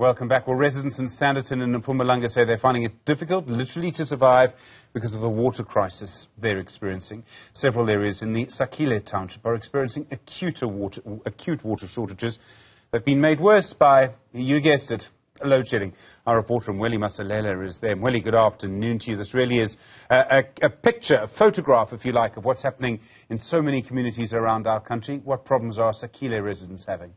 Welcome back. Well, residents in Standerton and Mpumalanga say they're finding it difficult, literally, to survive because of the water crisis they're experiencing. Several areas in the Sakhile township are experiencing acute water, acute water shortages that have been made worse by, you guessed it, load shedding. Our reporter Mweli Masilela is there. Mweli, good afternoon to you. This really is a, a, a, picture, a photograph, if you like, of what's happening in so many communities around our country. What problems are Sakhile residents having?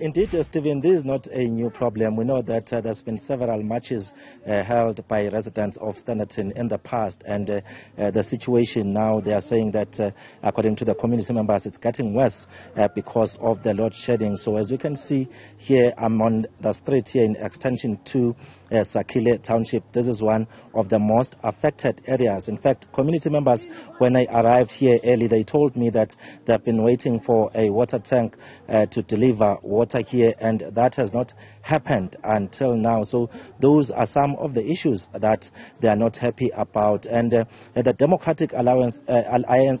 Indeed, uh, Stephen, this is not a new problem. We know that uh, there's been several matches uh, held by residents of Standerton in the past, and uh, uh, the situation now, they are saying that, according to the community members, it's getting worse because of the load shedding. So as you can see here, I'm on the street here in Extension 2, Sakhile Township. This is one of the most affected areas. In fact, community members, when I arrived here early, they told me that they've been waiting for a water tank to deliver water water here, and that has not happened until now. So those are some of the issues that they are not happy about. And uh, the Democratic Alliance, uh,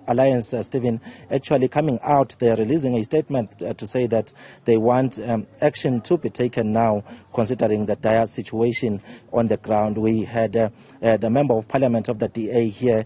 Alliance, uh, Stephen, actually coming out, they're releasing a statement uh, to say that they want um, action to be taken now, considering the dire situation on the ground. We had uh, uh, the Member of Parliament of the DA here,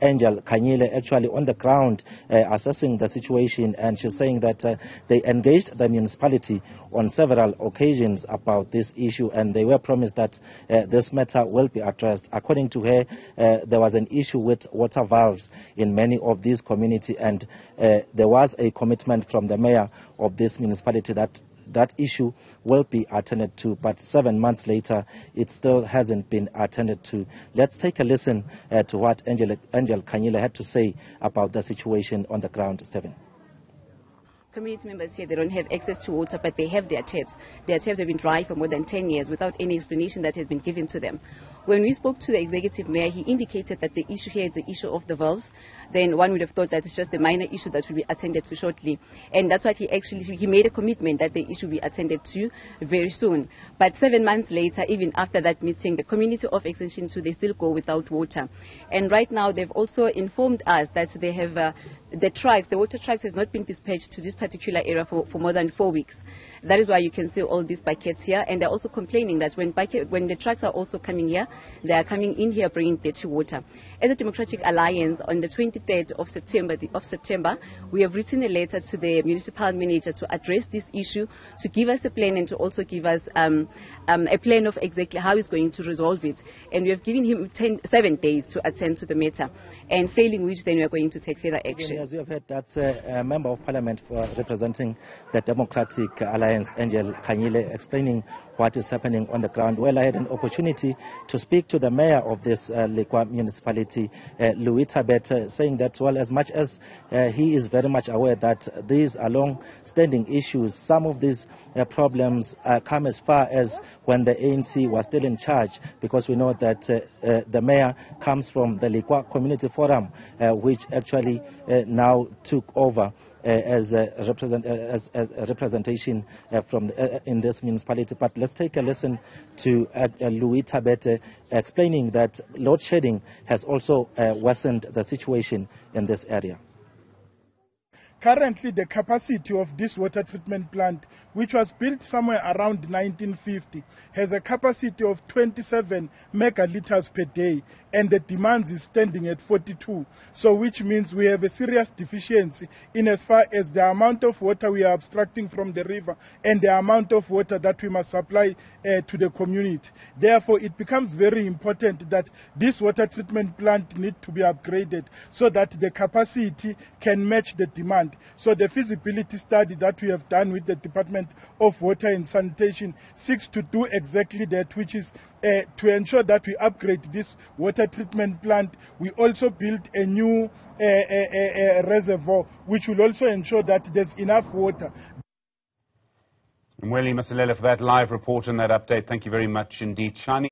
Angel Khanyile, actually on the ground assessing the situation, and she's saying that they engaged the municipality on several occasions about this issue, and they were promised that uh, this matter will be addressed. According to her, uh, there was an issue with water valves in many of these communities, and uh, there was a commitment from the mayor of this municipality that that issue will be attended to, but seven months later, it still hasn't been attended to. Let's take a listen uh, to what Angel, Angel Khanyile had to say about the situation on the ground, Stephen community members here, they don't have access to water, but they have their taps. Their taps have been dry for more than 10 years without any explanation that has been given to them. When we spoke to the executive mayor, he indicated that the issue here is the issue of the valves. Then one would have thought that it's just a minor issue that will be attended to shortly. And that's why he actually, he made a commitment that the issue will be attended to very soon. But seven months later, even after that meeting, the community of Extension 2, they still go without water. And right now, they've also informed us that they have uh, the trucks, the water trucks has not been dispatched to this particular area for, for more than four weeks. That is why you can see all these buckets here. And they're also complaining that when, bucket, when the trucks are also coming here, they are coming in here bringing dirty water. As a Democratic Alliance, on the 23rd of September, the, of September, we have written a letter to the municipal manager to address this issue, to give us a plan and to also give us um, um, a plan of exactly how he's going to resolve it. And we have given him ten, seven days to attend to the matter. And failing which, then we are going to take further action. As you have heard, that's a, a member of parliament for representing the Democratic Alliance Alliance, Angel Khanyile, explaining what is happening on the ground. Well, I had an opportunity to speak to the mayor of this uh, Lekwa municipality, uh, Louis Tabet, uh, saying that, well, as much as uh, he is very much aware that these are long-standing issues, some of these uh, problems uh, come as far as when the ANC was still in charge, because we know that uh, the mayor comes from the Lekwa Community Forum, which actually now took over. Uh, as, a represent, uh, as, as a representation uh, from the, in this municipality. But let's take a listen to Louis Tabete explaining that load shedding has also worsened the situation in this area. Currently, the capacity of this water treatment plant, which was built somewhere around 1950, has a capacity of 27 megaliters per day, and the demand is standing at 42. So, which means we have a serious deficiency in as far as the amount of water we are abstracting from the river and the amount of water that we must supply uh, to the community. Therefore, it becomes very important that this water treatment plant need to be upgraded so that the capacity can match the demand. So the feasibility study that we have done with the Department of Water and Sanitation seeks to do exactly that, which is uh, to ensure that we upgrade this water treatment plant. We also built a new uh, uh, reservoir, which will also ensure that there's enough water. Mweli Masilela for that live report and that update. Thank you very much indeed. Shining